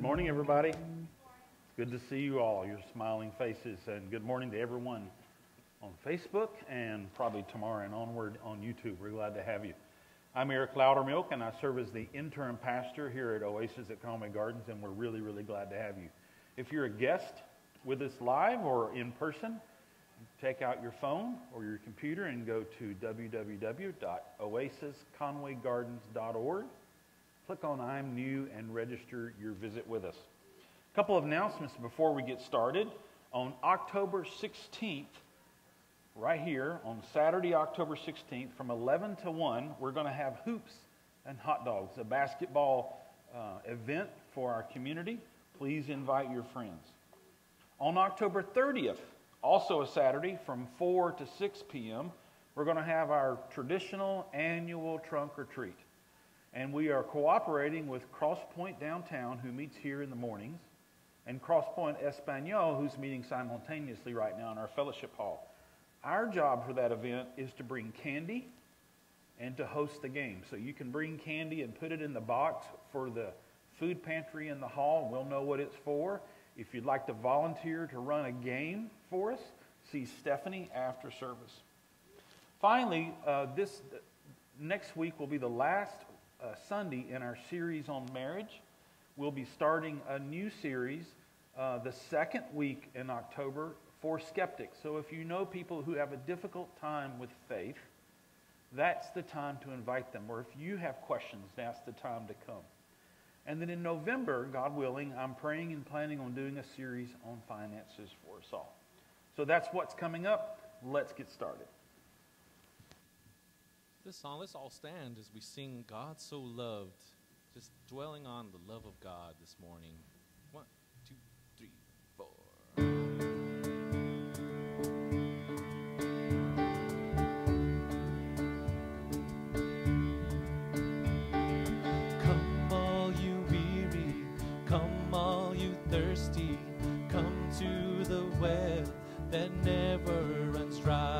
Good morning, everybody. It's good to see you all, your smiling faces, and good morning to everyone on Facebook and probably tomorrow and onward on YouTube. We're glad to have you. I'm Eric Lowdermilk, and I serve as the interim pastor here at Oasis at Conway Gardens, and we're really, really glad to have you. If you're a guest with us live or in person, take out your phone or your computer and go to www.oasisconwaygardens.org. Click on I'm New and register your visit with us. A couple of announcements before we get started. On October 16th, right here, on Saturday, October 16th, from 11 to 1, we're going to have hoops and hot dogs, a basketball uh, event for our community. Please invite your friends. On October 30th, also a Saturday, from 4 to 6 p.m., we're going to have our traditional annual trunk or treat. And we are cooperating with Crosspoint Downtown, who meets here in the mornings, and Crosspoint Espanol, who's meeting simultaneously right now in our fellowship hall. Our job for that event is to bring candy and to host the game. So you can bring candy and put it in the box for the food pantry in the hall. We'll know what it's for. If you'd like to volunteer to run a game for us, see Stephanie after service. Finally, uh, this next week will be the last uh, Sunday in our series on marriage. We'll be starting a new series uh, the second week in October for skeptics. So if you know people who have a difficult time with faith, that's the time to invite them. Or if you have questions, that's the time to come. And then in November, God willing, I'm praying and planning on doing a series on finances for us all. So that's what's coming up. Let's get started. This song, let's all stand as we sing God So Loved, just dwelling on the love of God this morning. One, two, three, four. Come all you weary, come all you thirsty, come to the well that never runs dry.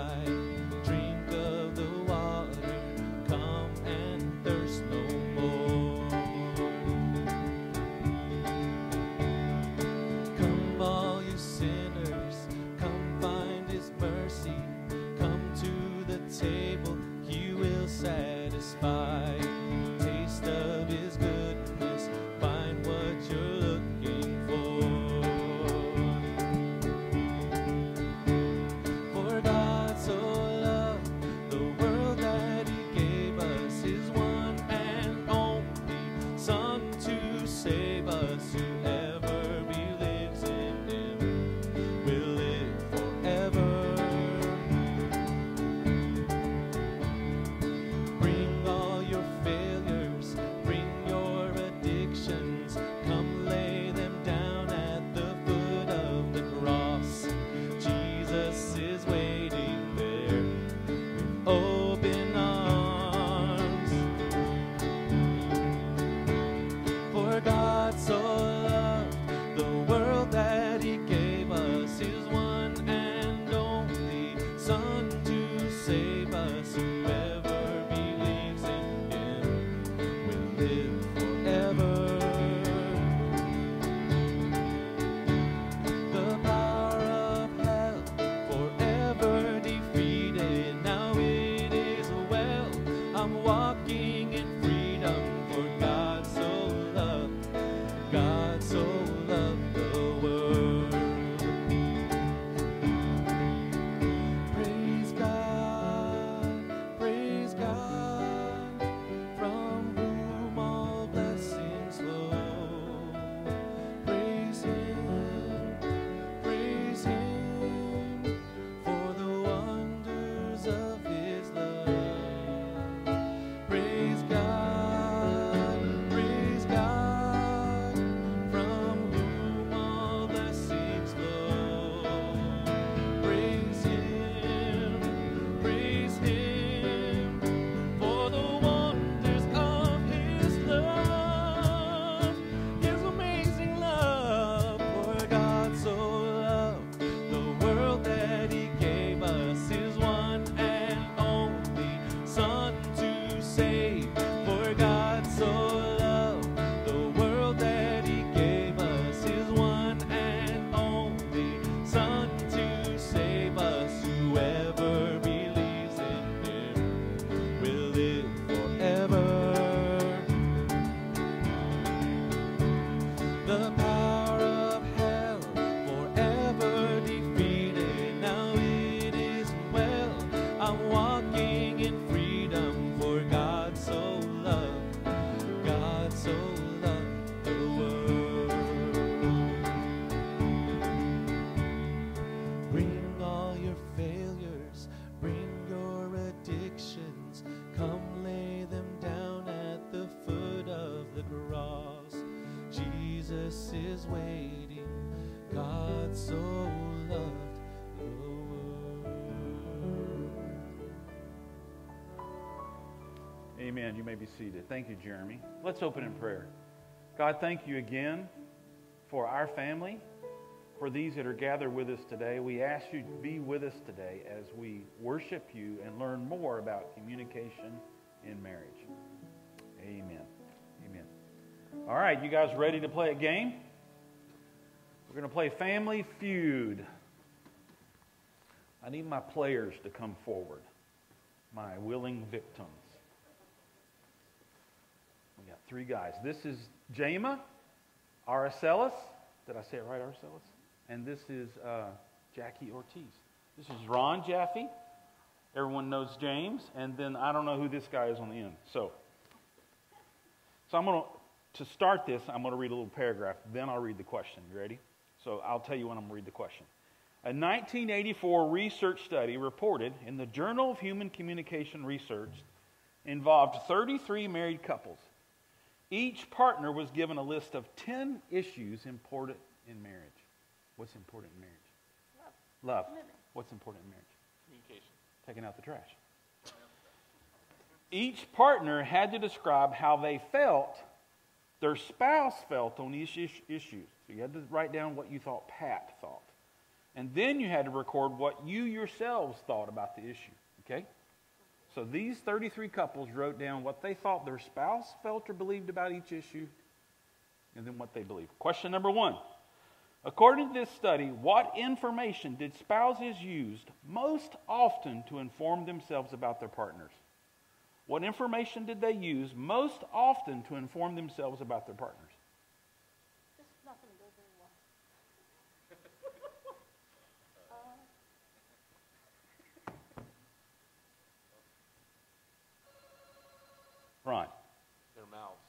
Amen. You may be seated. Thank you, Jeremy. Let's open in prayer. God, thank you again for our family, for these that are gathered with us today. We ask you to be with us today as we worship you and learn more about communication in marriage. Amen. Amen. All right, you guys ready to play a game? We're going to play Family Feud. I need my players to come forward, my willing victims. Three guys. This is Jama Aracelis. Did I say it right, Aracelis? And this is uh, Jackie Ortiz. This is Ron Jaffe. Everyone knows James. And then I don't know who this guy is on the end. So, so I'm going to, to start this, I'm going to read a little paragraph. Then I'll read the question. You ready? So I'll tell you when I'm going to read the question. A 1984 research study reported in the Journal of Human Communication Research involved 33 married couples. Each partner was given a list of 10 issues important in marriage. What's important in marriage? Love. Love. What's important in marriage? Communication. Taking out the trash. Each partner had to describe how they felt, their spouse felt on these issues. So you had to write down what you thought Pat thought. And then you had to record what you yourselves thought about the issue. Okay? So these 33 couples wrote down what they thought their spouse felt or believed about each issue, and then what they believed. Question number one. According to this study, what information did spouses use most often to inform themselves about their partners? What information did they use most often to inform themselves about their partners? Ron. Their mouths.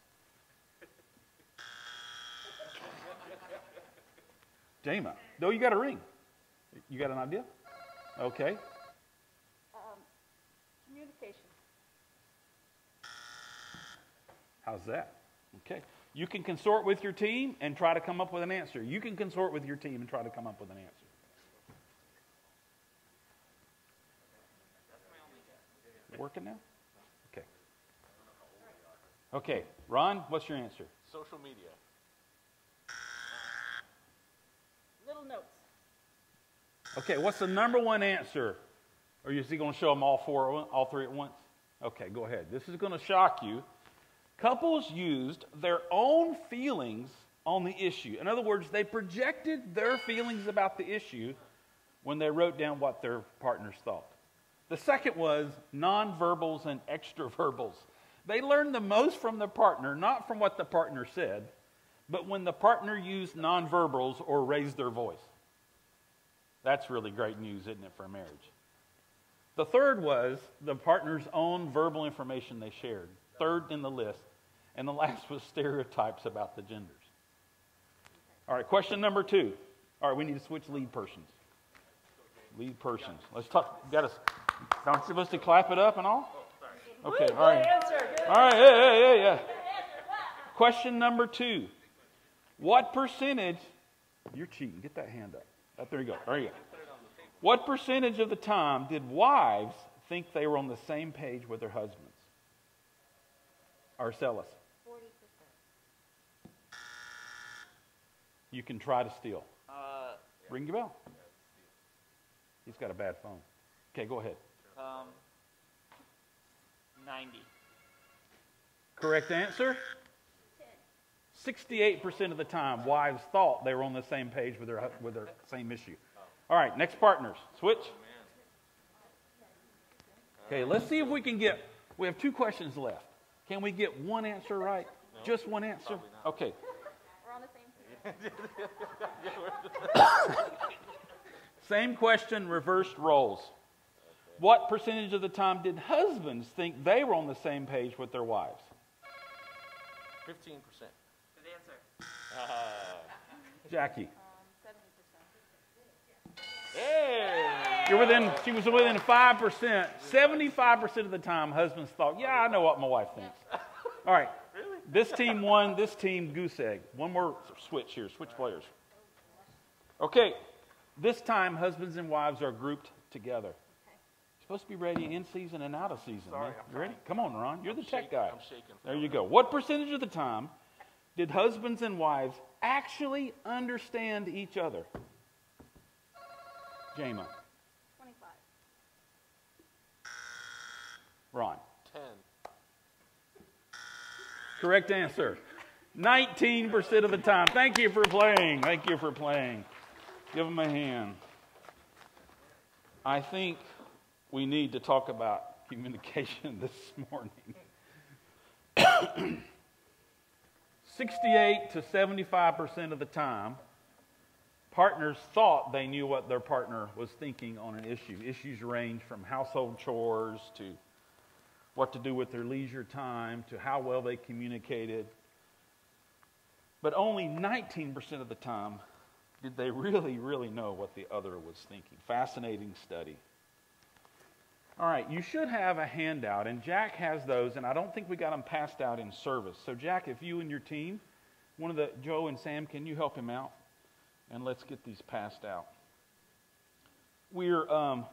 Jama. No, you got a ring. You got an idea? Okay. Um, communication. How's that? Okay. You can consort with your team and try to come up with an answer. You can consort with your team and try to come up with an answer. Working now? Okay, Ron, what's your answer? Social media. Uh, little notes. Okay, what's the number one answer? Or is he going to show them all four, all three at once? Okay, go ahead. This is going to shock you. Couples used their own feelings on the issue. In other words, they projected their feelings about the issue when they wrote down what their partners thought. The second was nonverbals and extraverbals. They learned the most from the partner, not from what the partner said, but when the partner used nonverbals or raised their voice. That's really great news, isn't it, for marriage? The third was the partner's own verbal information they shared, third in the list. And the last was stereotypes about the genders. All right, question number two. All right, we need to switch lead persons. Lead persons. Let's talk. Got us. Aren't you supposed to clap it up and all? Okay, all right. All right, yeah, yeah, yeah, yeah. Question number two. What percentage, you're cheating, get that hand up. Oh, there you go, there you go. What percentage of the time did wives think they were on the same page with their husbands? Arcellus. 40%. You can try to steal. Uh, Ring your bell. He's got a bad phone. Okay, go ahead. Um, 90. Correct answer? 68% of the time, wives thought they were on the same page with their, with their same issue. All right, next partners. Switch. Okay, let's see if we can get, we have two questions left. Can we get one answer right? No, Just one answer? Okay. We're on the same page. same question, reversed roles. What percentage of the time did husbands think they were on the same page with their wives? 15%. Good answer. Uh, Jackie. Um, hey! You're within, she was within 5%. 75% of the time, husbands thought, yeah, I know what my wife thinks. All right. Really? This team won, this team goose egg. One more switch here, switch players. Okay. This time, husbands and wives are grouped together supposed to be ready in season and out of season. Sorry, man. I'm You ready? Come on, Ron. You're the I'm tech shaking- guy. I'm shaking. There you go. What percentage of the time did husbands and wives actually understand each other? Jama, 25. Ron. 10. Correct answer. 19% of the time. Thank you for playing. Thank you for playing. Give them a hand. I think we need to talk about communication this morning. 68 to 75% of the time, partners thought they knew what their partner was thinking on an issue. Issues range from household chores to what to do with their leisure time to how well they communicated. But only 19% of the time did they really, really know what the other was thinking. Fascinating study. All right, you should have a handout, and Jack has those, and I don't think we got them passed out in service. So, Jack, if you and your team, one of the, Joe and Sam, can you help him out? And let's get these passed out. We're, um,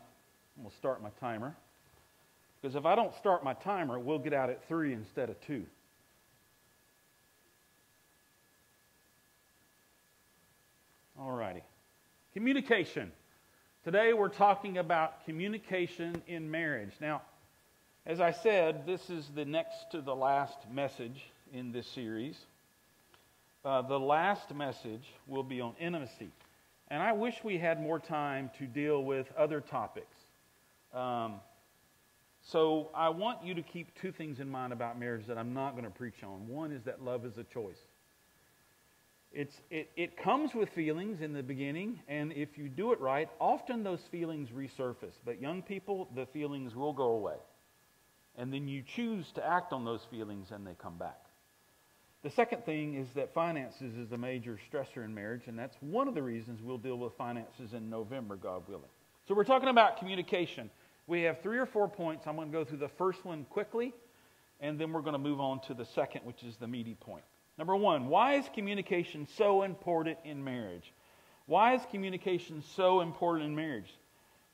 I'm going to start my timer. Because if I don't start my timer, we'll get out at 3 instead of 2. All righty. Communication. Today we're talking about communication in marriage. Now, as I said, this is the next to the last message in this series. Uh, the last message will be on intimacy. And I wish we had more time to deal with other topics. Um, so I want you to keep two things in mind about marriage that I'm not going to preach on. One is that love is a choice. It's, it, it comes with feelings in the beginning, and if you do it right, often those feelings resurface. But young people, the feelings will go away. And then you choose to act on those feelings, and they come back. The second thing is that finances is a major stressor in marriage, and that's one of the reasons we'll deal with finances in November, God willing. So we're talking about communication. We have three or four points. I'm going to go through the first one quickly, and then we're going to move on to the second, which is the meaty point. Number one, why is communication so important in marriage? Why is communication so important in marriage?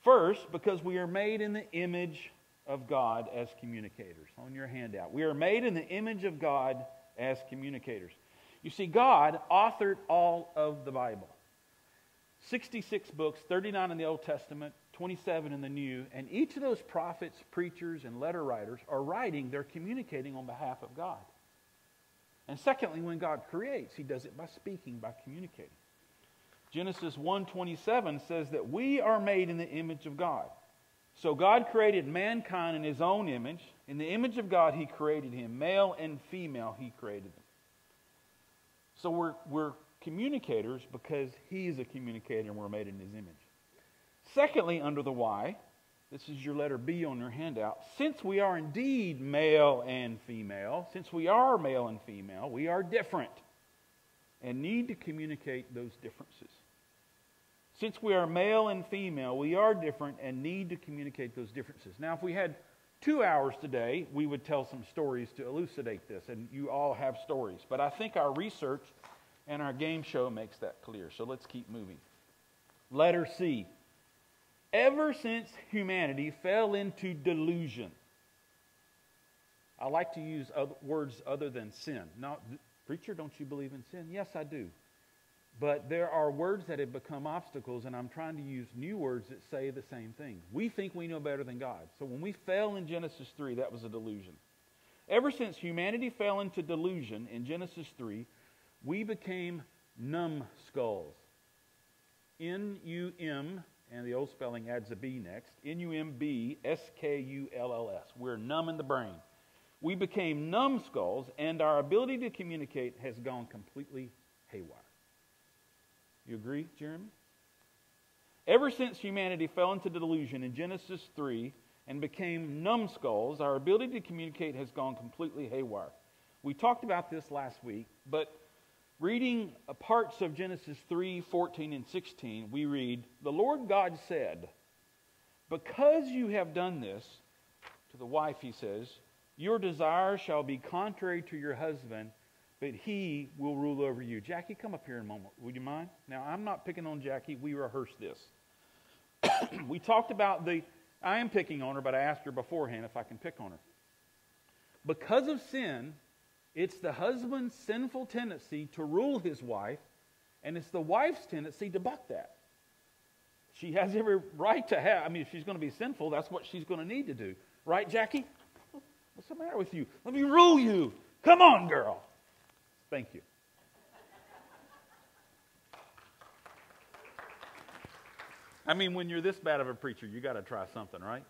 First, because we are made in the image of God as communicators. On your handout, we are made in the image of God as communicators. You see, God authored all of the Bible 66 books, 39 in the Old Testament, 27 in the New, and each of those prophets, preachers, and letter writers are writing, they're communicating on behalf of God. And secondly, when God creates, he does it by speaking, by communicating. Genesis 1:27 says that we are made in the image of God. So God created mankind in his own image. In the image of God, he created him. Male and female, he created them. So we're, we're communicators because he is a communicator and we're made in his image. Secondly, under the why, this is your letter B on your handout. Since we are indeed male and female, since we are male and female, we are different and need to communicate those differences. Since we are male and female, we are different and need to communicate those differences. Now, if we had two hours today, we would tell some stories to elucidate this, and you all have stories. But I think our research and our game show makes that clear. So let's keep moving. Letter C. Ever since humanity fell into delusion, I like to use other, words other than sin. Now, preacher, don't you believe in sin? Yes, I do. But there are words that have become obstacles, and I'm trying to use new words that say the same thing. We think we know better than God. So when we fell in Genesis 3, that was a delusion. Ever since humanity fell into delusion in Genesis 3, we became numbskulls. N U M, and the old spelling adds a B next. N U M B S K U L L S. We're numb in the brain. We became numbskulls, and our ability to communicate has gone completely haywire. You agree, Jeremy? Ever since humanity fell into delusion in Genesis 3 and became numbskulls, our ability to communicate has gone completely haywire. We talked about this last week, but reading parts of Genesis 3 14 and 16, we read, The Lord God said, Because you have done this, to the wife, he says, Your desire shall be contrary to your husband but he will rule over you. Jackie, come up here in a moment. Would you mind? Now, I'm not picking on Jackie. We rehearsed this. we talked about the I am picking on her, but I asked her beforehand if I can pick on her. Because of sin, it's the husband's sinful tendency to rule his wife, and it's the wife's tendency to buck that. She has every right to have, I mean, if she's going to be sinful, that's what she's going to need to do. Right, Jackie? What's the matter with you? Let me rule you. Come on, girl. Thank you. I mean, when you're this bad of a preacher, you got to try something, right?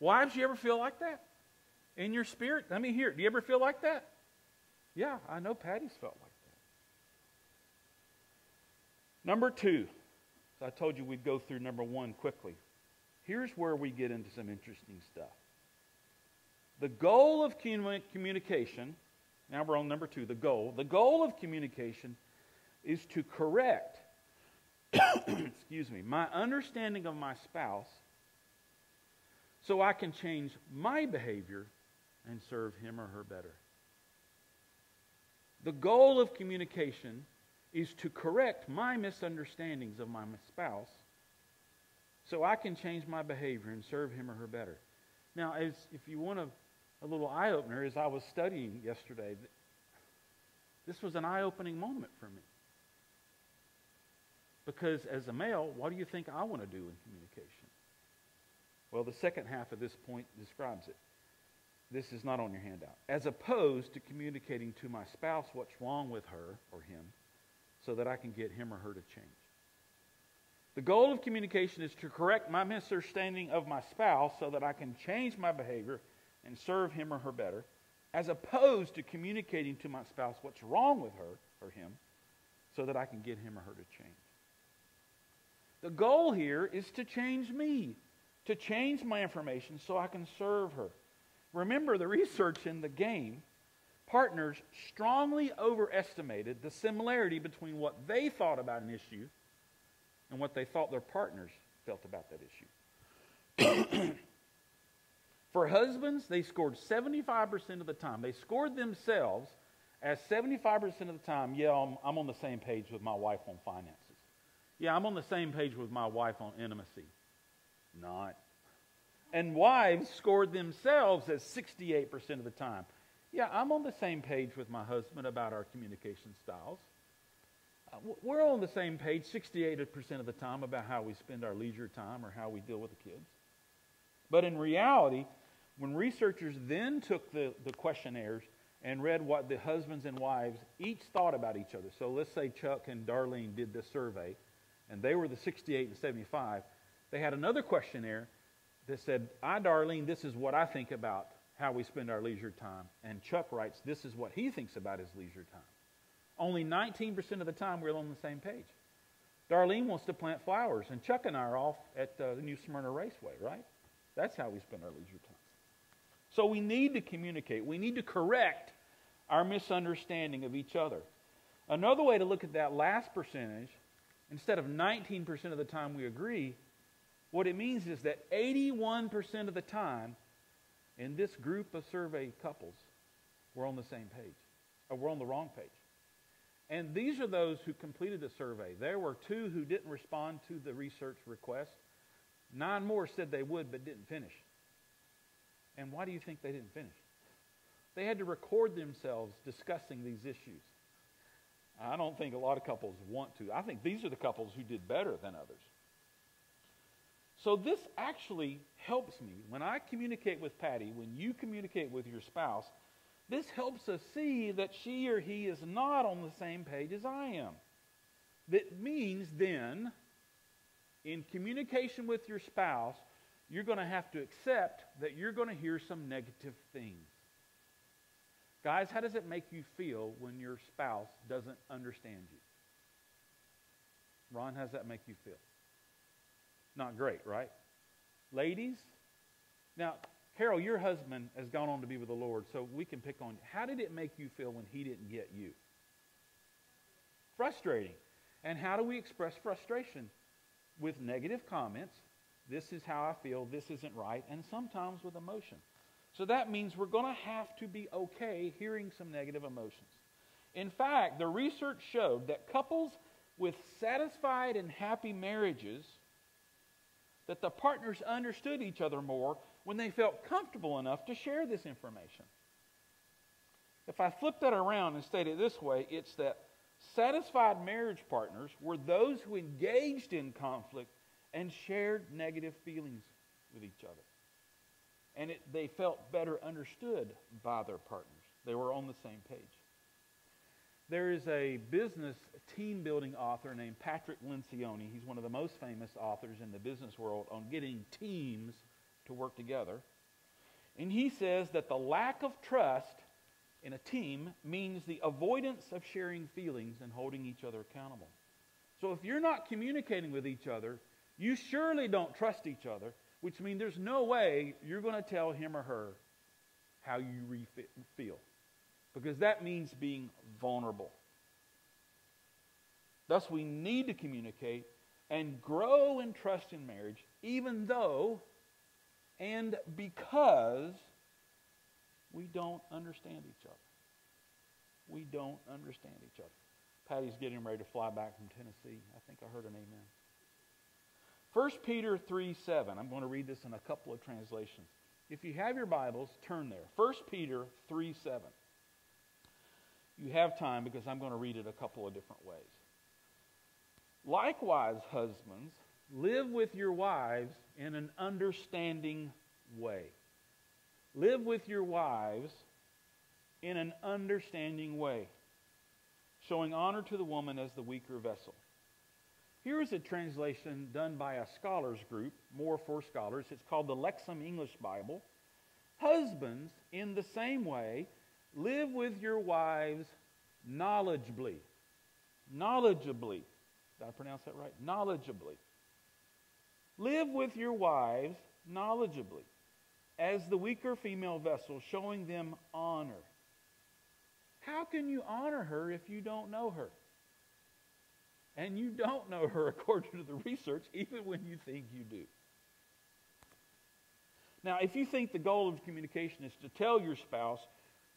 Wives, you ever feel like that? In your spirit? Let me hear it. Do you ever feel like that? Yeah, I know Patty's felt like that. Number two. I told you we'd go through number one quickly. Here's where we get into some interesting stuff. The goal of communication, now we're on number two, the goal. The goal of communication is to correct, excuse me, my understanding of my spouse so I can change my behavior and serve him or her better. The goal of communication is to correct my misunderstandings of my spouse so I can change my behavior and serve him or her better. Now, as if you want a, a little eye opener, as I was studying yesterday, this was an eye opening moment for me. Because as a male, what do you think I want to do in communication? Well, the second half of this point describes it. This is not on your handout. As opposed to communicating to my spouse what's wrong with her or him so that I can get him or her to change. The goal of communication is to correct my misunderstanding of my spouse so that I can change my behavior and serve him or her better, as opposed to communicating to my spouse what's wrong with her or him so that I can get him or her to change. The goal here is to change me, to change my information so I can serve her. Remember the research in the game partners strongly overestimated the similarity between what they thought about an issue and what they thought their partners felt about that issue. For husbands, they scored 75% of the time. They scored themselves as 75% of the time, yeah, I'm, I'm, on the same page with my wife on finances. Yeah, I'm on the same page with my wife on intimacy. Not. And wives scored themselves as 68% of the time. Yeah, I'm on the same page with my husband about our communication styles. Uh, we're on the same page 68% of the time about how we spend our leisure time or how we deal with the kids. But in reality, when researchers then took the, the questionnaires and read what the husbands and wives each thought about each other, so let's say Chuck and Darlene did this survey, and they were the 68 and 75, they had another questionnaire that said, I, Darlene, this is what I think about how we spend our leisure time. And Chuck writes, this is what he thinks about his leisure time. Only 19% of the time we're on the same page. Darlene wants to plant flowers, and Chuck and I are off at uh, the New Smyrna Raceway, right? That's how we spend our leisure time. So we need to communicate. We need to correct our misunderstanding of each other. Another way to look at that last percentage, instead of 19% of the time we agree, what it means is that 81% of the time in this group of survey couples, we're on the same page. Or we're on the wrong page. And these are those who completed the survey. There were two who didn't respond to the research request. Nine more said they would but didn't finish. And why do you think they didn't finish? They had to record themselves discussing these issues. I don't think a lot of couples want to. I think these are the couples who did better than others. So this actually helps me. When I communicate with Patty, when you communicate with your spouse, this helps us see that she or he is not on the same page as I am. That means then, in communication with your spouse, you're going to have to accept that you're going to hear some negative things. Guys, how does it make you feel when your spouse doesn't understand you? Ron, how does that make you feel? Not great, right? Ladies, now, Carol, your husband has gone on to be with the Lord, so we can pick on you. How did it make you feel when he didn't get you? Frustrating. And how do we express frustration? With negative comments. This is how I feel. This isn't right. And sometimes with emotion. So that means we're going to have to be okay hearing some negative emotions. In fact, the research showed that couples with satisfied and happy marriages that the partners understood each other more when they felt comfortable enough to share this information. If I flip that around and state it this way, it's that satisfied marriage partners were those who engaged in conflict and shared negative feelings with each other. And it, they felt better understood by their partners. They were on the same page. There is a business team building author named Patrick Lencioni. He's one of the most famous authors in the business world on getting teams to work together. And he says that the lack of trust in a team means the avoidance of sharing feelings and holding each other accountable. So if you're not communicating with each other, you surely don't trust each other, which means there's no way you're going to tell him or her how you feel. Because that means being vulnerable. Thus, we need to communicate and grow in trust in marriage, even though and because we don't understand each other. We don't understand each other. Patty's getting ready to fly back from Tennessee. I think I heard an amen. 1 Peter 3 7. I'm going to read this in a couple of translations. If you have your Bibles, turn there. 1 Peter 3 7. You have time because I'm going to read it a couple of different ways. Likewise, husbands, live with your wives in an understanding way. Live with your wives in an understanding way, showing honor to the woman as the weaker vessel. Here is a translation done by a scholars group, more for scholars. It's called the Lexham English Bible. Husbands, in the same way, live with your wives knowledgeably. Knowledgeably. Did I pronounce that right? Knowledgeably. Live with your wives knowledgeably as the weaker female vessel, showing them honor. How can you honor her if you don't know her? And you don't know her according to the research, even when you think you do. Now, if you think the goal of communication is to tell your spouse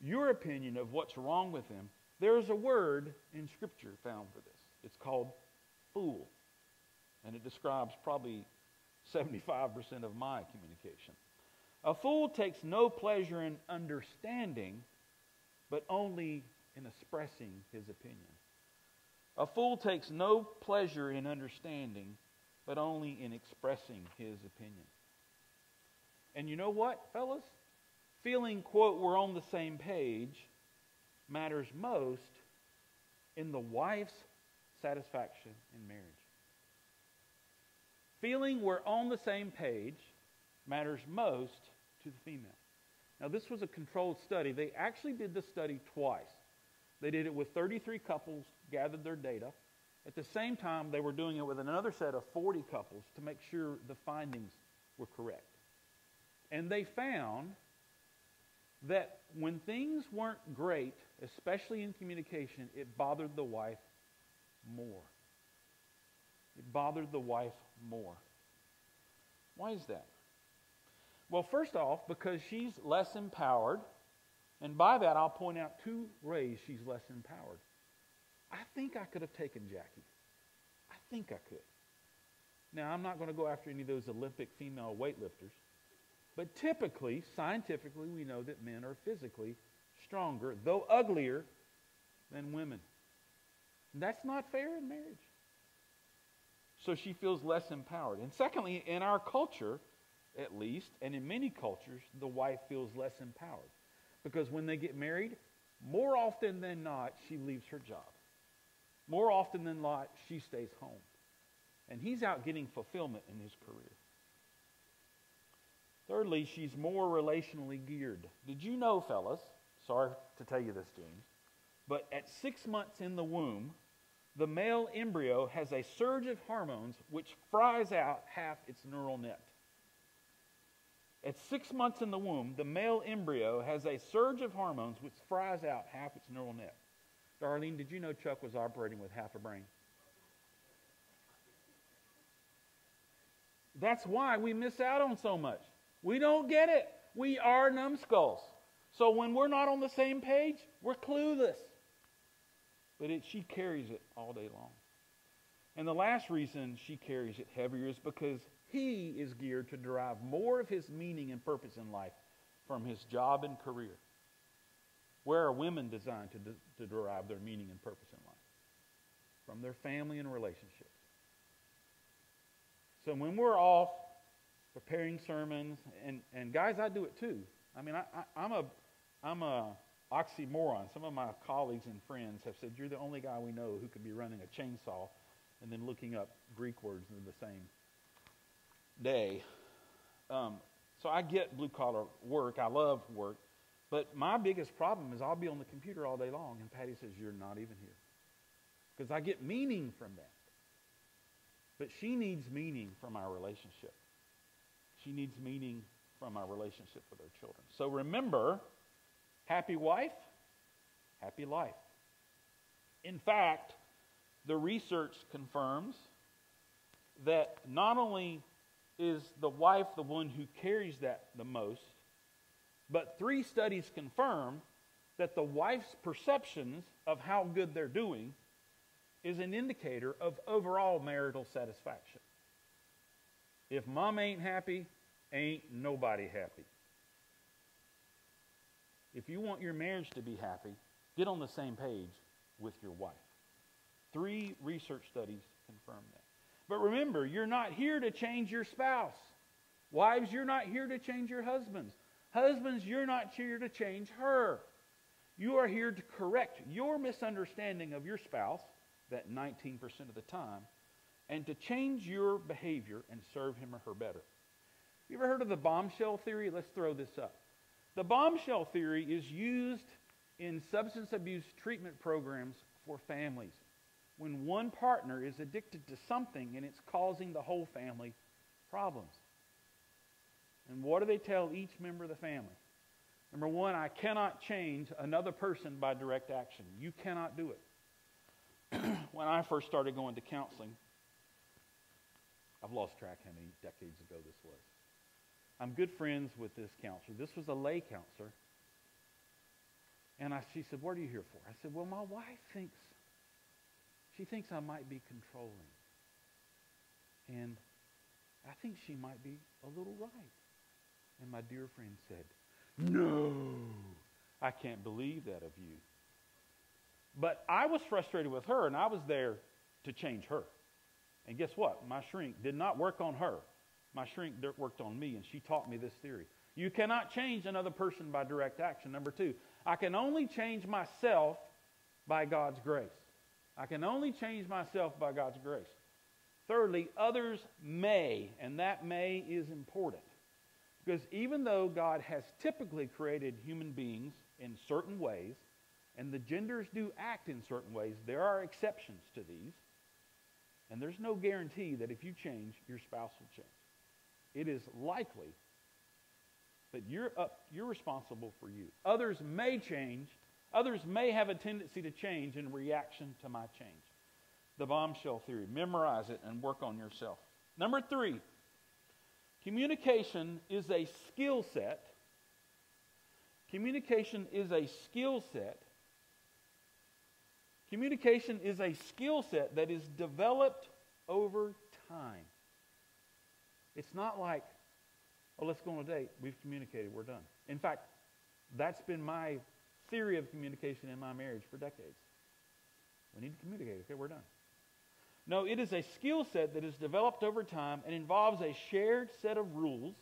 your opinion of what's wrong with them, there's a word in Scripture found for this. It's called fool. And it describes probably 75% of my communication. A fool takes no pleasure in understanding, but only in expressing his opinion. A fool takes no pleasure in understanding, but only in expressing his opinion. And you know what, fellas? Feeling, quote, we're on the same page matters most in the wife's satisfaction in marriage. Feeling we're on the same page matters most to the female. Now, this was a controlled study. They actually did the study twice. They did it with 33 couples, gathered their data. At the same time, they were doing it with another set of 40 couples to make sure the findings were correct. And they found that when things weren't great, especially in communication, it bothered the wife more. It bothered the wife more. Why is that? Well, first off, because she's less empowered. And by that, I'll point out two ways she's less empowered. I think I could have taken Jackie. I think I could. Now, I'm not going to go after any of those Olympic female weightlifters. But typically, scientifically, we know that men are physically stronger, though uglier, than women. And that's not fair in marriage. So she feels less empowered. And secondly, in our culture, at least, and in many cultures, the wife feels less empowered. Because when they get married, more often than not, she leaves her job. More often than not, she stays home. And he's out getting fulfillment in his career. Thirdly, she's more relationally geared. Did you know, fellas? Sorry to tell you this, James. But at six months in the womb, the male embryo has a surge of hormones which fries out half its neural net. At six months in the womb, the male embryo has a surge of hormones which fries out half its neural net. Darlene, did you know Chuck was operating with half a brain? That's why we miss out on so much. We don't get it. We are numbskulls. So when we're not on the same page, we're clueless. But it, she carries it all day long. And the last reason she carries it heavier is because he is geared to derive more of his meaning and purpose in life from his job and career. Where are women designed to, de- to derive their meaning and purpose in life? From their family and relationships. So when we're off preparing sermons, and, and guys, I do it too. I mean, I, I, I'm a I'm a oxymoron. Some of my colleagues and friends have said you're the only guy we know who could be running a chainsaw and then looking up Greek words in the same day. Um, so I get blue collar work. I love work. But my biggest problem is I'll be on the computer all day long, and Patty says, You're not even here. Because I get meaning from that. But she needs meaning from our relationship. She needs meaning from our relationship with our children. So remember, happy wife, happy life. In fact, the research confirms that not only is the wife the one who carries that the most, but three studies confirm that the wife's perceptions of how good they're doing is an indicator of overall marital satisfaction. If mom ain't happy, ain't nobody happy. If you want your marriage to be happy, get on the same page with your wife. Three research studies confirm that. But remember, you're not here to change your spouse. Wives, you're not here to change your husbands. Husbands, you're not here to change her. You are here to correct your misunderstanding of your spouse, that 19% of the time, and to change your behavior and serve him or her better. You ever heard of the bombshell theory? Let's throw this up. The bombshell theory is used in substance abuse treatment programs for families when one partner is addicted to something and it's causing the whole family problems. And what do they tell each member of the family? Number one, I cannot change another person by direct action. You cannot do it. when I first started going to counseling, I've lost track how many decades ago this was. I'm good friends with this counselor. This was a lay counselor. And I, she said, What are you here for? I said, Well, my wife thinks, she thinks I might be controlling. And I think she might be a little right. And my dear friend said, No, I can't believe that of you. But I was frustrated with her, and I was there to change her. And guess what? My shrink did not work on her. My shrink worked on me, and she taught me this theory. You cannot change another person by direct action. Number two, I can only change myself by God's grace. I can only change myself by God's grace. Thirdly, others may, and that may is important. Because even though God has typically created human beings in certain ways, and the genders do act in certain ways, there are exceptions to these. And there's no guarantee that if you change, your spouse will change. It is likely that you're, up, you're responsible for you. Others may change. Others may have a tendency to change in reaction to my change. The bombshell theory. Memorize it and work on yourself. Number three, communication is a skill set. Communication is a skill set. Communication is a skill set that is developed over time. It's not like, oh, let's go on a date. We've communicated. We're done. In fact, that's been my theory of communication in my marriage for decades. We need to communicate. Okay, we're done. No, it is a skill set that is developed over time and involves a shared set of rules,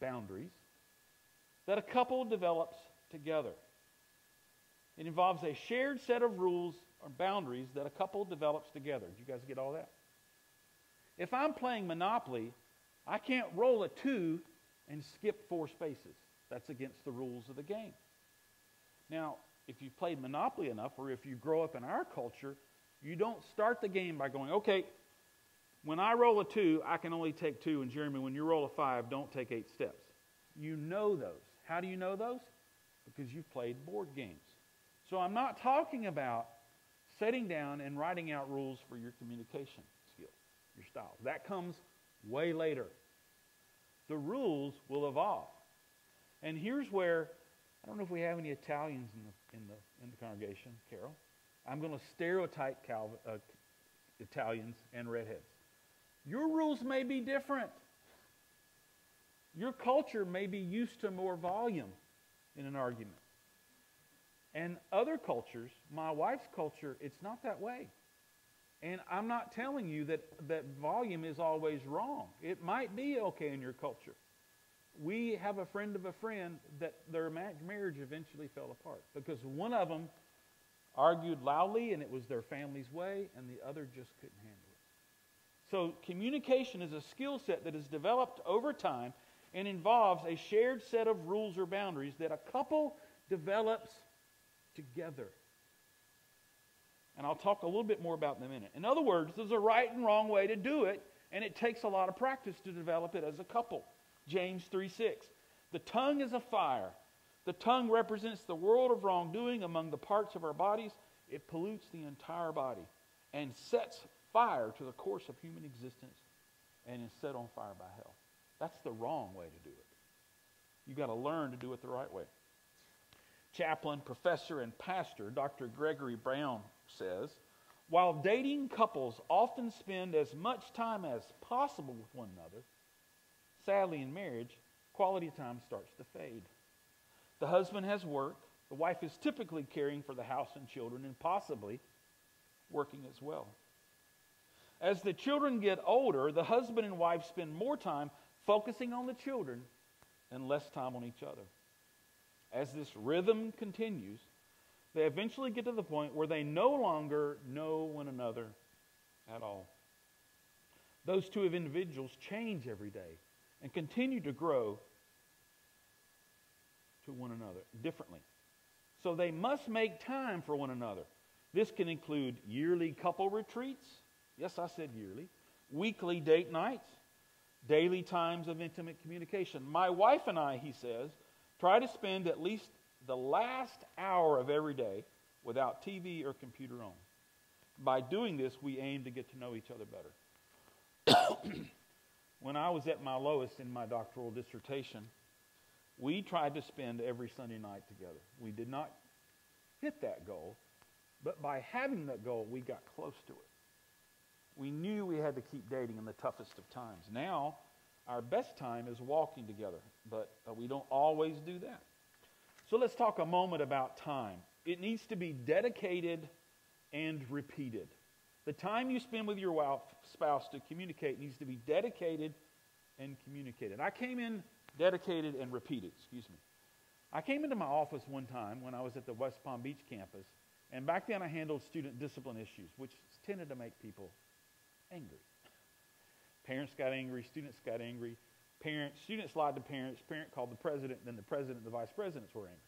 boundaries, that a couple develops together. It involves a shared set of rules or boundaries that a couple develops together. Do you guys get all that? If I'm playing Monopoly I can't roll a two and skip four spaces. That's against the rules of the game. Now, if you've played Monopoly enough, or if you grow up in our culture, you don't start the game by going, okay, when I roll a two, I can only take two, and Jeremy, when you roll a five, don't take eight steps. You know those. How do you know those? Because you've played board games. So I'm not talking about setting down and writing out rules for your communication skills, your style. That comes way later. The rules will evolve. And here's where I don't know if we have any Italians in the, in the, in the congregation, Carol. I'm going to stereotype Calvin, uh, Italians and redheads. Your rules may be different. Your culture may be used to more volume in an argument. And other cultures, my wife's culture, it's not that way. And I'm not telling you that, that volume is always wrong. It might be okay in your culture. We have a friend of a friend that their marriage eventually fell apart because one of them argued loudly and it was their family's way, and the other just couldn't handle it. So, communication is a skill set that is developed over time and involves a shared set of rules or boundaries that a couple develops together. And I'll talk a little bit more about them in a minute. In other words, there's a right and wrong way to do it, and it takes a lot of practice to develop it as a couple. James 3 6. The tongue is a fire. The tongue represents the world of wrongdoing among the parts of our bodies. It pollutes the entire body and sets fire to the course of human existence and is set on fire by hell. That's the wrong way to do it. You've got to learn to do it the right way. Chaplain, professor, and pastor Dr. Gregory Brown says while dating couples often spend as much time as possible with one another, sadly, in marriage, quality time starts to fade. The husband has work, the wife is typically caring for the house and children, and possibly working as well. As the children get older, the husband and wife spend more time focusing on the children and less time on each other. As this rhythm continues, they eventually get to the point where they no longer know one another at all. Those two individuals change every day and continue to grow to one another differently. So they must make time for one another. This can include yearly couple retreats. Yes, I said yearly. Weekly date nights. Daily times of intimate communication. My wife and I, he says, try to spend at least the last hour of every day without TV or computer on. By doing this, we aim to get to know each other better. when I was at my lowest in my doctoral dissertation, we tried to spend every Sunday night together. We did not hit that goal, but by having that goal, we got close to it. We knew we had to keep dating in the toughest of times. Now, our best time is walking together, but uh, we don't always do that. So let's talk a moment about time. It needs to be dedicated and repeated. The time you spend with your spouse to communicate needs to be dedicated and communicated. I came in dedicated and repeated, excuse me. I came into my office one time when I was at the West Palm Beach campus, and back then I handled student discipline issues, which tended to make people angry. Parents got angry, students got angry. Parents, students lied to parents, parent called the president, then the president and the vice presidents were angry.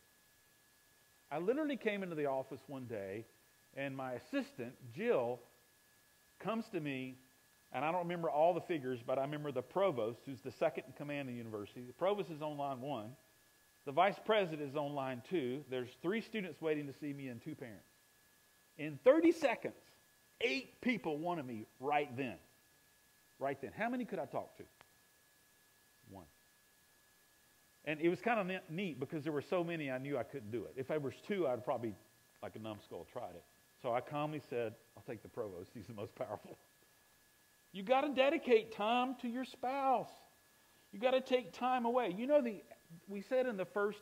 I literally came into the office one day, and my assistant, Jill, comes to me, and I don't remember all the figures, but I remember the provost, who's the second in command of the university. The provost is on line one. The vice president is on line two. There's three students waiting to see me and two parents. In 30 seconds, eight people wanted me right then. Right then. How many could I talk to? One. And it was kind of neat because there were so many I knew I couldn't do it. If there was two, I'd probably, like a numbskull, tried it. So I calmly said, I'll take the provost. He's the most powerful. You've got to dedicate time to your spouse. You've got to take time away. You know, the, we said in the first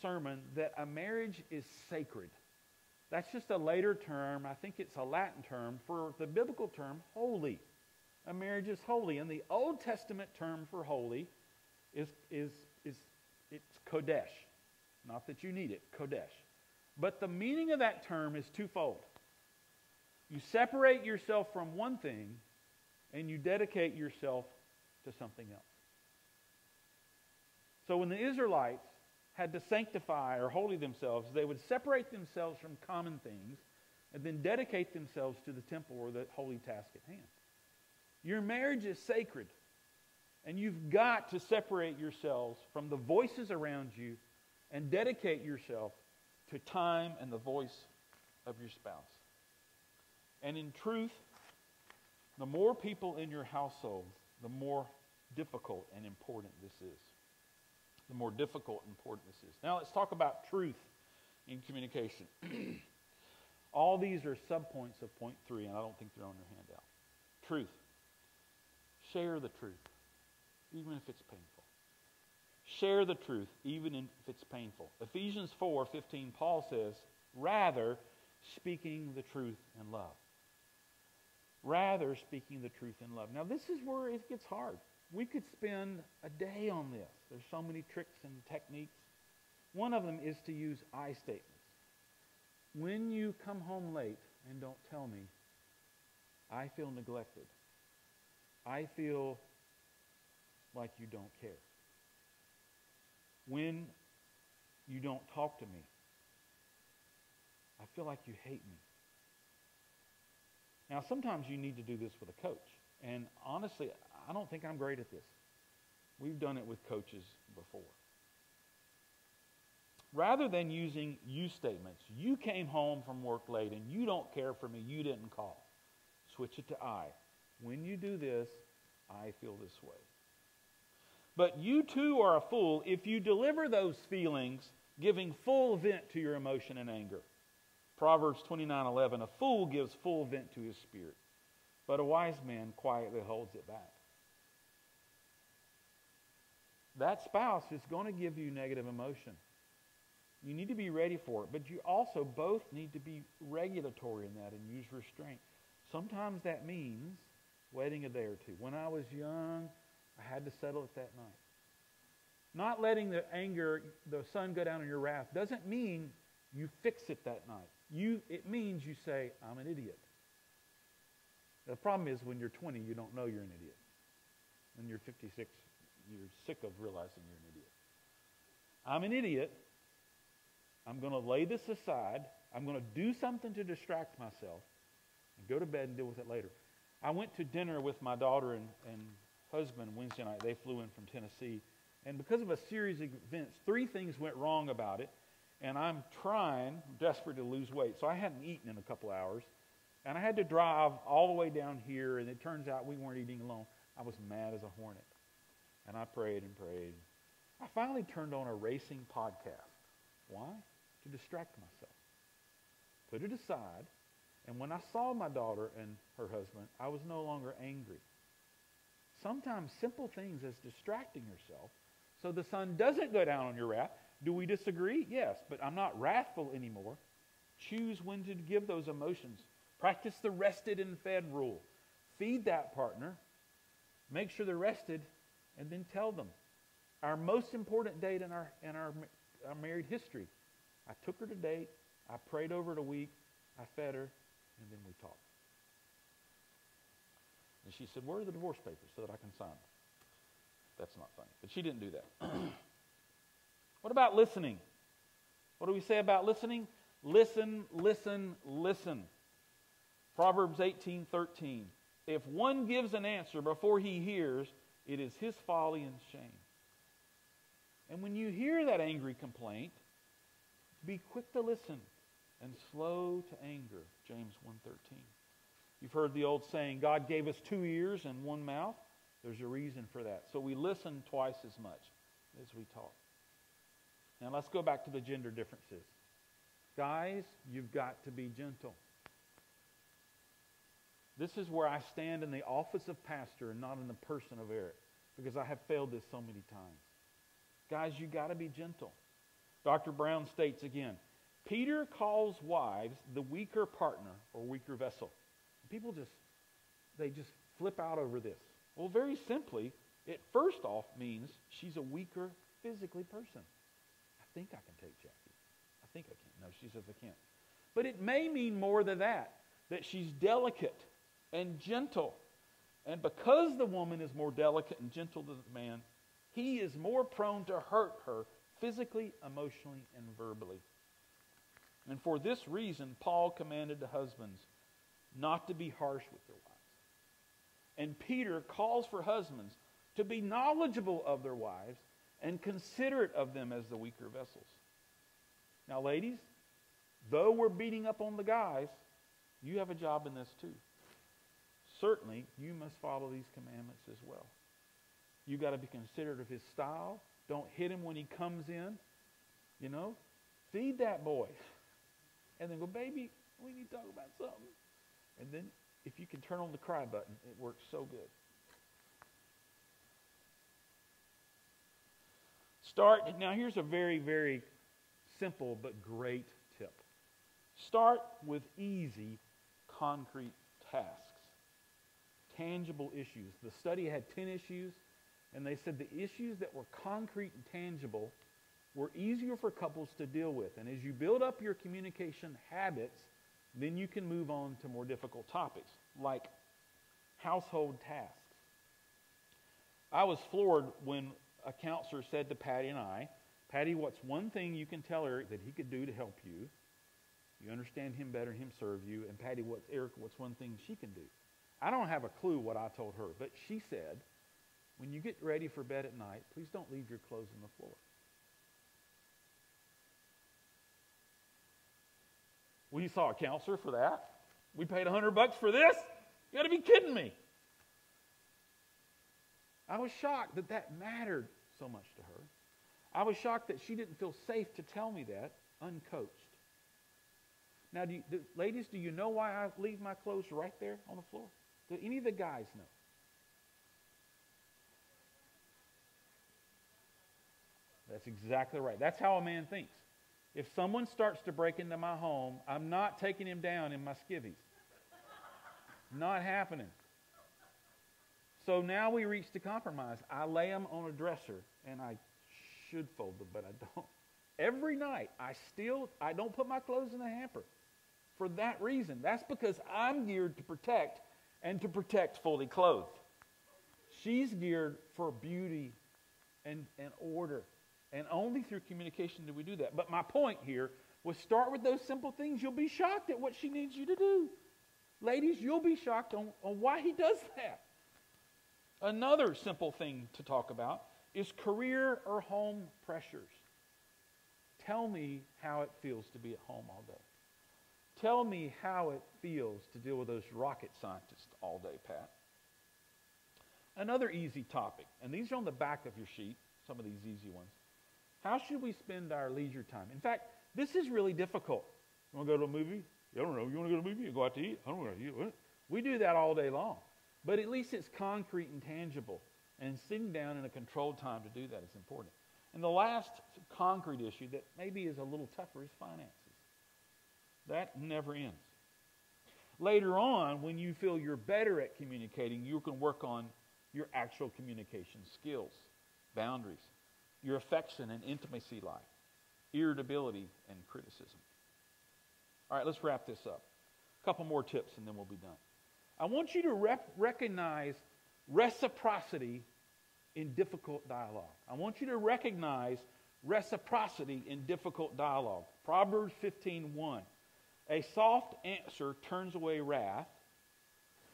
sermon that a marriage is sacred. That's just a later term. I think it's a Latin term for the biblical term holy. A marriage is holy. And the Old Testament term for holy is, is it's Kodesh. Not that you need it, Kodesh. But the meaning of that term is twofold. You separate yourself from one thing and you dedicate yourself to something else. So when the Israelites had to sanctify or holy themselves, they would separate themselves from common things and then dedicate themselves to the temple or the holy task at hand. Your marriage is sacred, and you've got to separate yourselves from the voices around you and dedicate yourself to time and the voice of your spouse. And in truth, the more people in your household, the more difficult and important this is. The more difficult and important this is. Now let's talk about truth in communication. All these are subpoints of point three, and I don't think they're on your handout. Truth. Share the truth, even if it's painful. Share the truth, even if it's painful. Ephesians 4 15, Paul says, rather speaking the truth in love. Rather speaking the truth in love. Now, this is where it gets hard. We could spend a day on this. There's so many tricks and techniques. One of them is to use I statements. When you come home late and don't tell me, I feel neglected. I feel like you don't care. When you don't talk to me, I feel like you hate me. Now, sometimes you need to do this with a coach. And honestly, I don't think I'm great at this. We've done it with coaches before. Rather than using you statements, you came home from work late and you don't care for me, you didn't call. Switch it to I. When you do this, I feel this way. But you too are a fool if you deliver those feelings giving full vent to your emotion and anger. Proverbs 29:11 A fool gives full vent to his spirit, but a wise man quietly holds it back. That spouse is going to give you negative emotion. You need to be ready for it, but you also both need to be regulatory in that and use restraint. Sometimes that means waiting a day or two. When I was young, I had to settle it that night. Not letting the anger, the sun go down on your wrath, doesn't mean you fix it that night. You, it means you say, I'm an idiot. The problem is when you're 20, you don't know you're an idiot. When you're 56, you're sick of realizing you're an idiot. I'm an idiot. I'm going to lay this aside. I'm going to do something to distract myself and go to bed and deal with it later. I went to dinner with my daughter and, and husband Wednesday night. They flew in from Tennessee. And because of a series of events, three things went wrong about it. And I'm trying, desperate to lose weight. So I hadn't eaten in a couple hours. And I had to drive all the way down here. And it turns out we weren't eating alone. I was mad as a hornet. And I prayed and prayed. I finally turned on a racing podcast. Why? To distract myself. Put it aside. And when I saw my daughter and her husband, I was no longer angry. Sometimes simple things as distracting yourself so the sun doesn't go down on your wrath. Do we disagree? Yes, but I'm not wrathful anymore. Choose when to give those emotions. Practice the rested and fed rule. Feed that partner. Make sure they're rested and then tell them. Our most important date in our, in our, our married history. I took her to date. I prayed over it a week. I fed her, and then we talked. And she said, Where are the divorce papers so that I can sign them? That's not funny. But she didn't do that. what about listening? What do we say about listening? Listen, listen, listen. Proverbs 18 13. If one gives an answer before he hears, it is his folly and shame. And when you hear that angry complaint, be quick to listen and slow to anger. James 1:13. You've heard the old saying, God gave us two ears and one mouth. There's a reason for that. So we listen twice as much as we talk. Now let's go back to the gender differences. Guys, you've got to be gentle. This is where I stand in the office of pastor and not in the person of Eric because I have failed this so many times. Guys, you got to be gentle. Dr. Brown states again Peter calls wives the weaker partner or weaker vessel. People just, they just flip out over this. Well, very simply, it first off means she's a weaker physically person. I think I can take Jackie. I think I can. No, she says I can't. But it may mean more than that, that she's delicate and gentle. And because the woman is more delicate and gentle than the man, he is more prone to hurt her physically, emotionally, and verbally. And for this reason, Paul commanded the husbands not to be harsh with their wives. And Peter calls for husbands to be knowledgeable of their wives and considerate of them as the weaker vessels. Now, ladies, though we're beating up on the guys, you have a job in this too. Certainly, you must follow these commandments as well. You got to be considerate of his style. Don't hit him when he comes in. You know, feed that boy. And then go, baby, we need to talk about something. And then if you can turn on the cry button, it works so good. Start, now here's a very, very simple but great tip. Start with easy, concrete tasks, tangible issues. The study had 10 issues, and they said the issues that were concrete and tangible were easier for couples to deal with. And as you build up your communication habits, then you can move on to more difficult topics like household tasks. I was floored when a counselor said to Patty and I, Patty, what's one thing you can tell Eric that he could do to help you? You understand him better, and him serve you. And Patty, what's Eric, what's one thing she can do? I don't have a clue what I told her, but she said, when you get ready for bed at night, please don't leave your clothes on the floor. We saw a counselor for that. We paid a hundred bucks for this? You got to be kidding me. I was shocked that that mattered so much to her. I was shocked that she didn't feel safe to tell me that uncoached. Now, do you, do, ladies, do you know why I leave my clothes right there on the floor? Do any of the guys know? That's exactly right. That's how a man thinks. If someone starts to break into my home, I'm not taking him down in my skivvies. not happening. So now we reached a compromise. I lay them on a dresser, and I should fold them, but I don't. Every night, I still I don't put my clothes in the hamper. For that reason, that's because I'm geared to protect and to protect fully clothed. She's geared for beauty and, and order. And only through communication do we do that. But my point here was start with those simple things. You'll be shocked at what she needs you to do. Ladies, you'll be shocked on, on why he does that. Another simple thing to talk about is career or home pressures. Tell me how it feels to be at home all day. Tell me how it feels to deal with those rocket scientists all day, Pat. Another easy topic, and these are on the back of your sheet, some of these easy ones. How should we spend our leisure time? In fact, this is really difficult. You want to go to a movie? I don't know. You want to go to a movie? You go out to eat? I don't to eat. We do that all day long. But at least it's concrete and tangible. And sitting down in a controlled time to do that is important. And the last concrete issue that maybe is a little tougher is finances. That never ends. Later on, when you feel you're better at communicating, you can work on your actual communication skills, boundaries, your affection and intimacy life, irritability and criticism. All right, let's wrap this up. A couple more tips and then we'll be done. I want you to rep- recognize reciprocity in difficult dialogue. I want you to recognize reciprocity in difficult dialogue. Proverbs 15:1. A soft answer turns away wrath,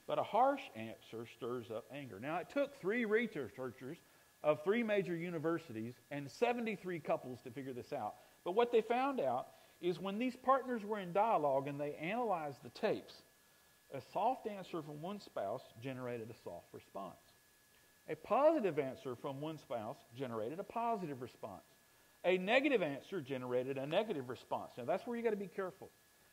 but a harsh answer stirs up anger. Now, it took three researchers of three major universities and 73 couples to figure this out. But what they found out is when these partners were in dialogue and they analyzed the tapes, a soft answer from one spouse generated a soft response. A positive answer from one spouse generated a positive response. A negative answer generated a negative response. Now, that's where you got to be careful.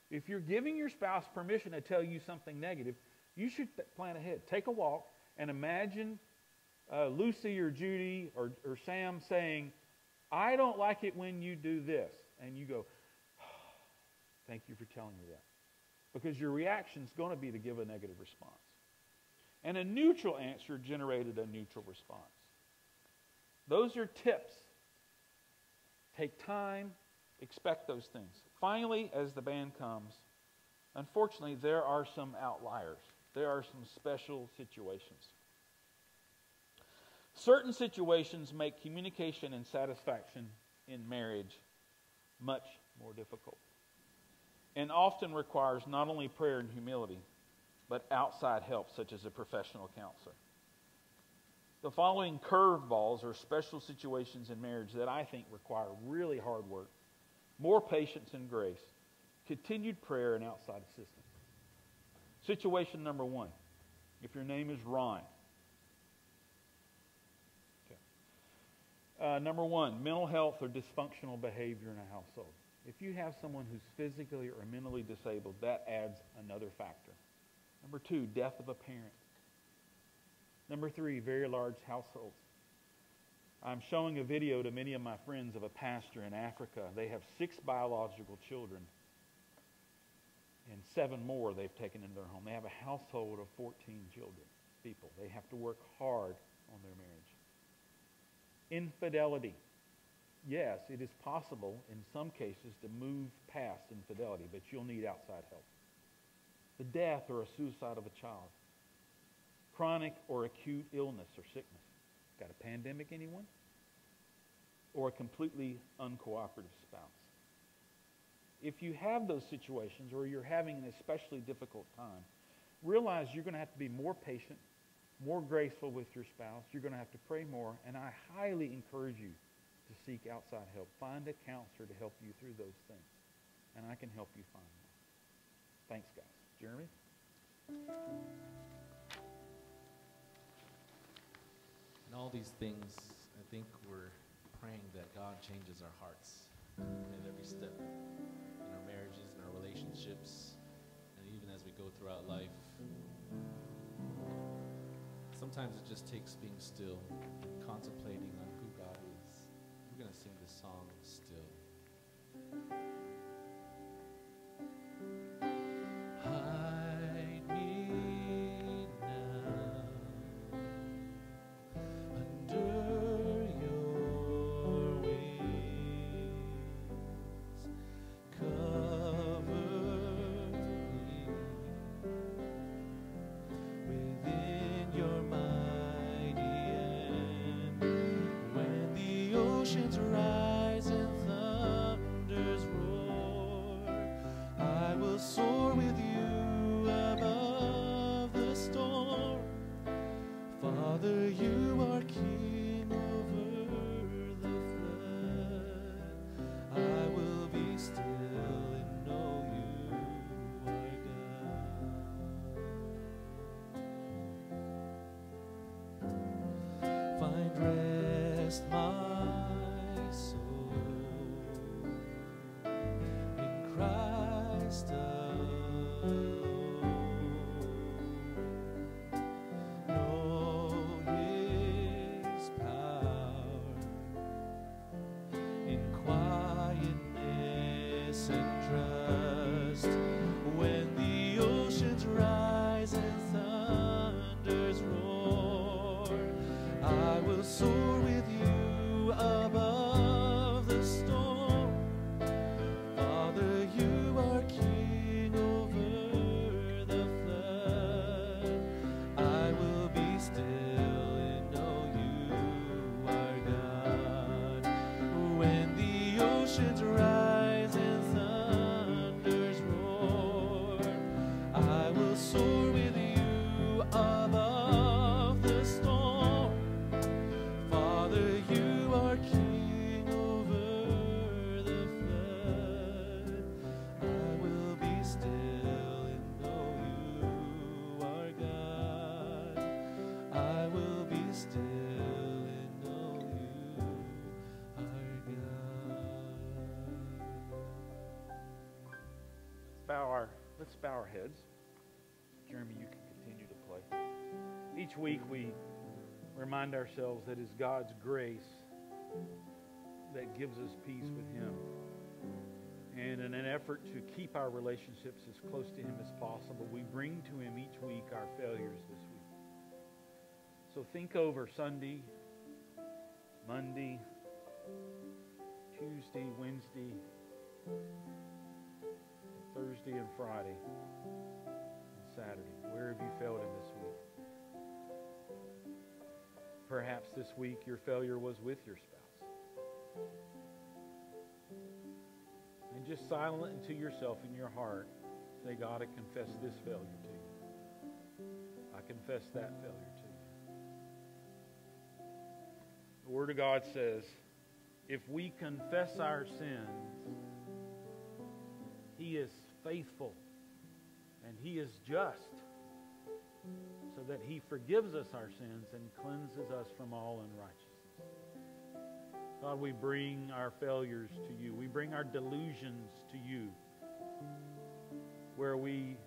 If you're giving your spouse permission to tell you something negative, you should plan ahead. Take a walk and imagine uh, Lucy or Judy or, or Sam saying, I don't like it when you do this. And you go, Thank you for telling me that. Because your reaction is going to be to give a negative response. And a neutral answer generated a neutral response. Those are tips. Take time, expect those things. Finally, as the band comes, unfortunately, there are some outliers. There are some special situations. Certain situations make communication and satisfaction in marriage much more difficult and often requires not only prayer and humility, but outside help, such as a professional counselor. The following curveballs are special situations in marriage that I think require really hard work, more patience and grace, continued prayer, and outside assistance. Situation number one. If your name is Ron, Uh, number one, mental health or dysfunctional behavior in a household. If you have someone who's physically or mentally disabled, that adds another factor. Number two, death of a parent. Number three, very large households. I'm showing a video to many of my friends of a pastor in Africa. They have six biological children and seven more they've taken into their home. They have a household of 14 children, people. They have to work hard on their marriage. Infidelity. Yes, it is possible in some cases to move past infidelity, but you'll need outside help. The death or a suicide of a child. Chronic or acute illness or sickness. Got a pandemic, anyone? Or a completely uncooperative spouse. If you have those situations or you're having an especially difficult time, realize you're going to have to be more patient, more graceful with your spouse. You're going to have to pray more, and I highly encourage you to seek outside help. Find a counselor to help you through those things, and I can help you find one. Thanks, guys. Jeremy? And all these things, I think we're praying that God changes our hearts at every step in our marriages, in our relationships, and even as we go throughout life. Sometimes it just takes being still, contemplating on who God is. We're going to sing this song still. I bow our heads. Jeremy, you can continue to play. Each week we remind ourselves that it's God's grace that gives us peace with Him. And in an effort to keep our relationships as close to Him as possible, we bring to Him each week our failures this week. So think over Sunday, Monday, Tuesday, Wednesday, Thursday and Friday, and Saturday. Where have you failed in this week? Perhaps this week your failure was with your spouse. And just silent into yourself in your heart, say, God, I confess this failure to you. I confess that failure to you. The Word of God says, if we confess our sins, He is faithful and He is just so that He forgives us our sins and cleanses us from all unrighteousness. God, we bring our failures to you. We bring our delusions to you where we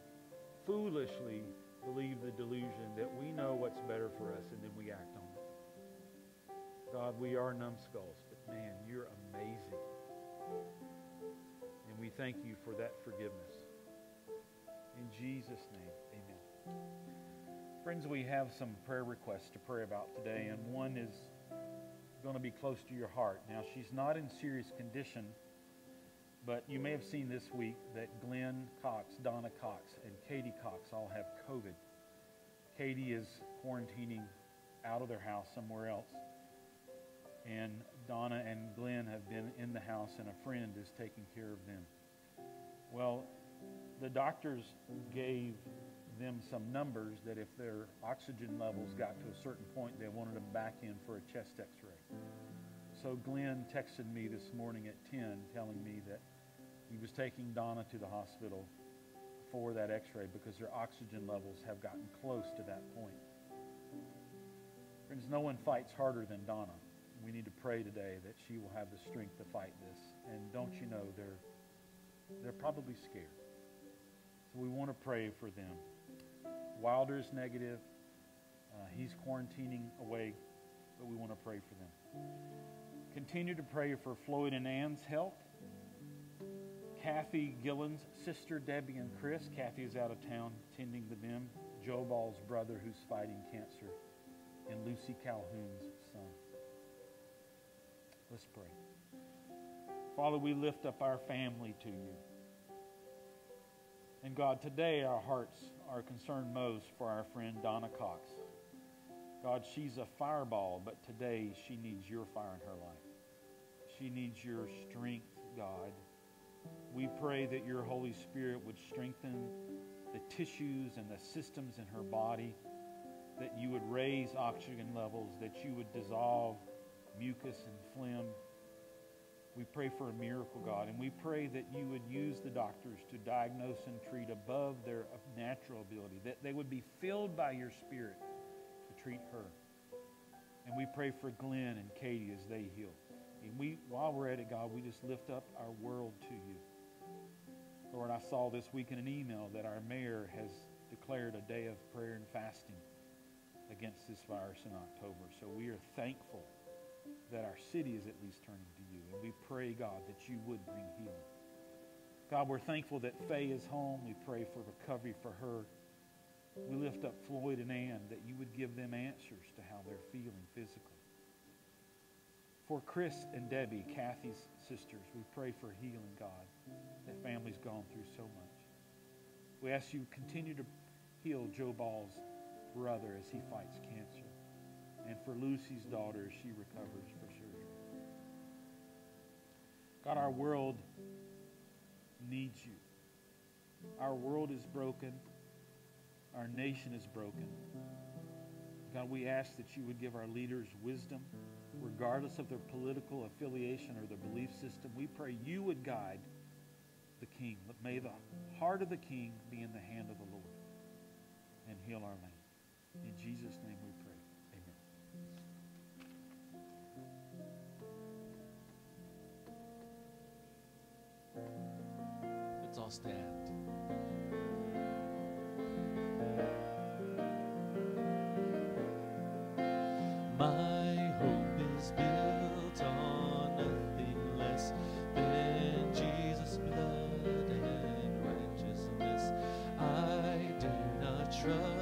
foolishly believe the delusion that we know what's better for us and then we act on it. God, we are numbskulls, but man, you're amazing. And we thank you for that forgiveness. In Jesus' name, amen. Friends, we have some prayer requests to pray about today, and one is going to be close to your heart. Now, she's not in serious condition, but you may have seen this week that Glenn Cox, Donna Cox, and Katie Cox all have COVID. Katie is quarantining out of their house somewhere else. And Donna and Glenn have been in the house, and a friend is taking care of them. Well, the doctors gave them some numbers that if their oxygen levels got to a certain point, they wanted them back in for a chest x ray. So Glenn texted me this morning at 10 telling me that he was taking Donna to the hospital for that x ray because their oxygen levels have gotten close to that point. Friends, no one fights harder than Donna. We need to pray today that she will have the strength to fight this. And don't you know, they're, they're probably scared. So we want to pray for them. Wilder's negative. Uh, he's quarantining away, but we want to pray for them. Continue to pray for Floyd and Ann's health. Kathy Gillen's sister, Debbie and Chris. Kathy is out of town tending to them. Joe Ball's brother who's fighting cancer. And Lucy Calhoun's. Let's pray. Father, we lift up our family to you. And God, today our hearts are concerned most for our friend Donna Cox. God, she's a fireball, but today she needs your fire in her life. She needs your strength, God. We pray that your Holy Spirit would strengthen the tissues and the systems in her body, that you would raise oxygen levels, that you would dissolve mucus and phlegm. We pray for a miracle, God, and we pray that you would use the doctors to diagnose and treat above their natural ability, that they would be filled by your Spirit to treat her. And we pray for Glenn and Katie as they heal. And we, while we're at it, God, we just lift up our world to you. Lord, I saw this week in an email that our mayor has declared a day of prayer and fasting against this virus in October. So we are thankful that our city is at least turning to you. And we pray, God, that you would bring healing. God, we're thankful that Faye is home. We pray for recovery for her. We lift up Floyd and Ann that you would give them answers to how they're feeling physically. For Chris and Debbie, Kathy's sisters, we pray for healing, God. That family's gone through so much. We ask you continue to heal Joe Ball's brother as he fights cancer. And for Lucy's daughter she recovers for surgery. God, our world needs you. Our world is broken. Our nation is broken. God, we ask that you would give our leaders wisdom, regardless of their political affiliation or their belief system. We pray you would guide the king. But May the heart of the king be in the hand of the Lord and heal our land. In Jesus' name we pray. Stand. My hope is built on nothing less than Jesus' blood and righteousness. I do not trust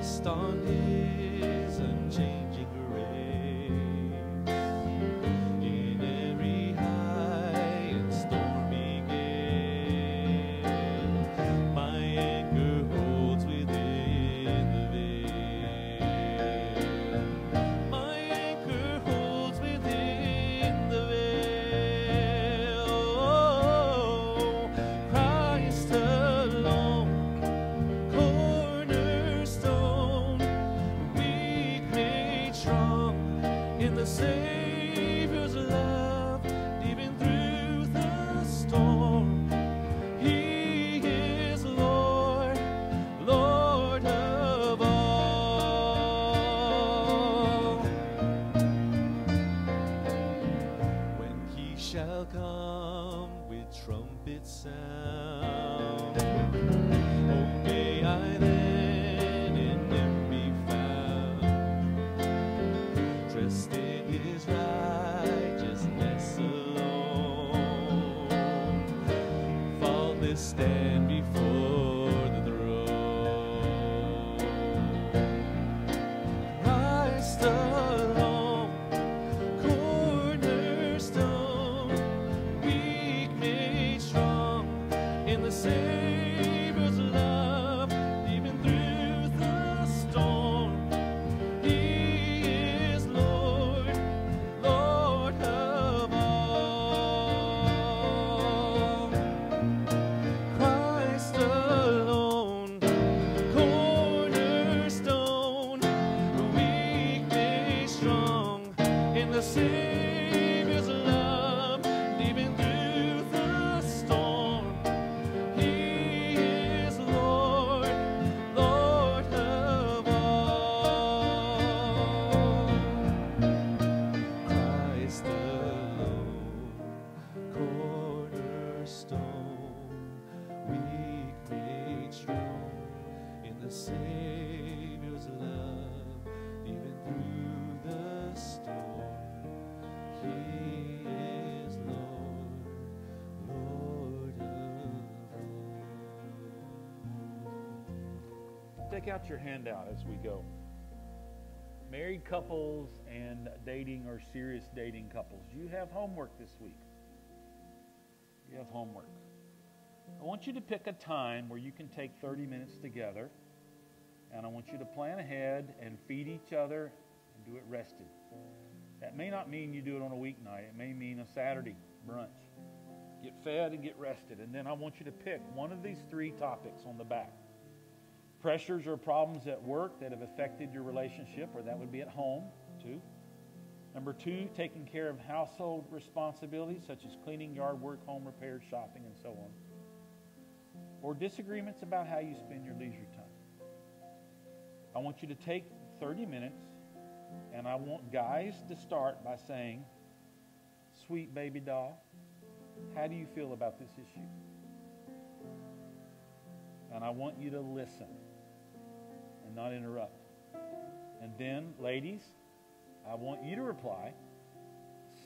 rest on him. In the Savior's love, Take out your handout as we go. Married couples and dating or serious dating couples, you have homework this week. You have homework. I want you to pick a time where you can take 30 minutes together, and I want you to plan ahead and feed each other and do it rested. That may not mean you do it on a weeknight, it may mean a Saturday brunch. Get fed and get rested. And then I want you to pick one of these three topics on the back pressures or problems at work that have affected your relationship, or that would be at home, too. Number two, taking care of household responsibilities such as cleaning, yard work, home repairs, shopping, and so on. Or disagreements about how you spend your leisure time. I want you to take 30 minutes, and I want guys to start by saying, Sweet baby doll, how do you feel about this issue? And I want you to listen and not interrupt. And then, ladies, I want you to reply,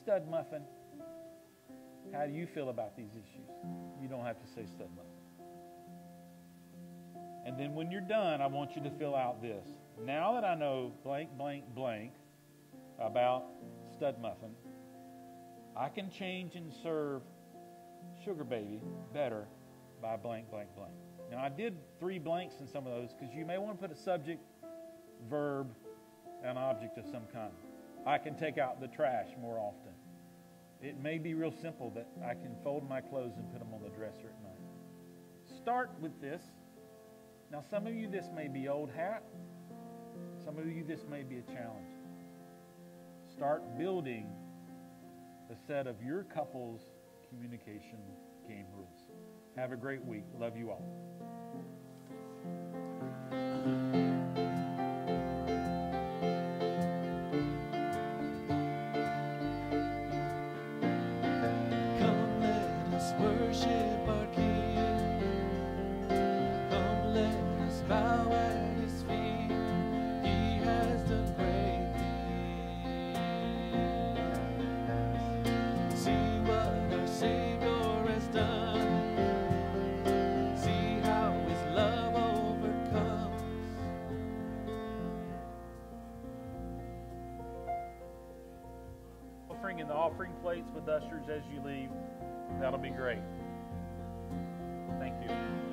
Stud Muffin, how do you feel about these issues? You don't have to say Stud Muffin. And then when you're done, I want you to fill out this. Now that I know blank, blank, blank about Stud Muffin, I can change and serve Sugar Baby better by blank, blank, blank. Now, I did three blanks in some of those because you may want to put a subject, verb, and object of some kind. I can take out the trash more often. It may be real simple that I can fold my clothes and put them on the dresser at night. Start with this. Now, some of you, this may be old hat. Some of you, this may be a challenge. Start building a set of your couple's communication game rules. Have a great week. Love you all. offering plates with ushers as you leave. That'll be great. Thank you.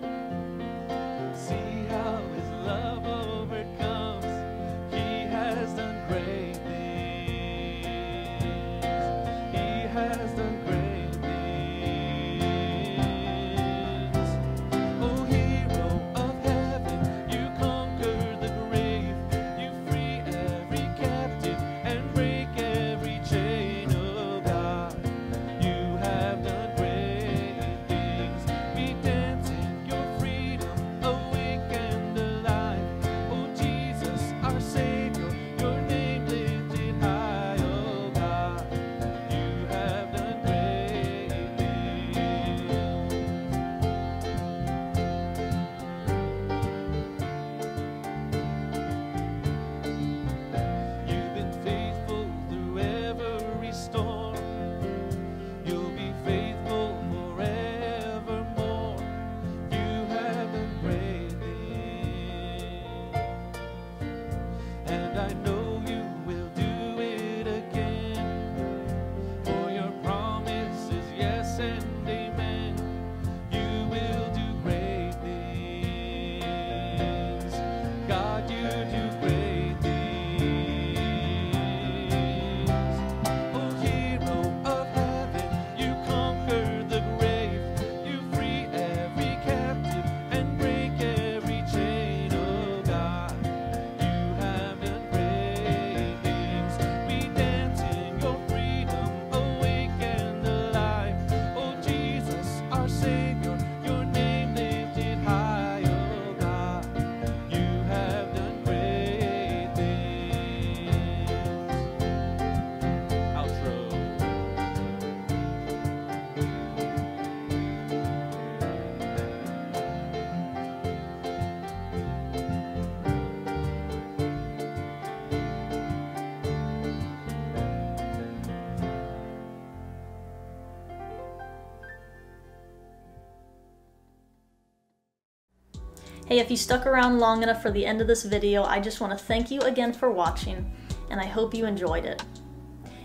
Hey, if you stuck around long enough for the end of this video, I just want to thank you again for watching, and I hope you enjoyed it.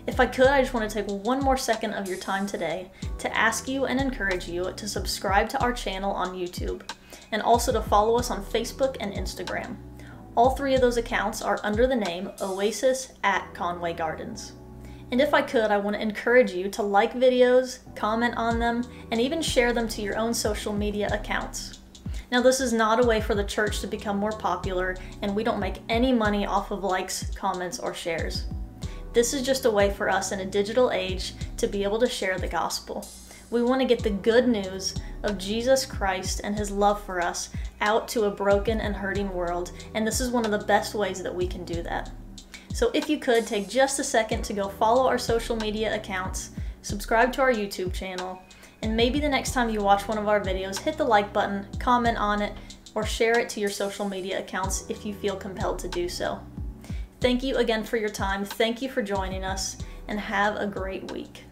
If I could, I just want to take one more second of your time today to ask you and encourage you to subscribe to our channel on YouTube, and also to follow us on Facebook and Instagram. All three of those accounts are under the name Oasis at Conway Gardens. And if I could, I want to encourage you to like videos, comment on them, and even share them to your own social media accounts. Now, this is not a way for the church to become more popular, and we don't make any money off of likes, comments, or shares. This is just a way for us in a digital age to be able to share the gospel. We want to get the good news of Jesus Christ and his love for us out to a broken and hurting world, and this is one of the best ways that we can do that. So, if you could take just a second to go follow our social media accounts, subscribe to our YouTube channel, and maybe the next time you watch one of our videos, hit the like button, comment on it, or share it to your social media accounts if you feel compelled to do so. Thank you again for your time. Thank you for joining us, and have a great week.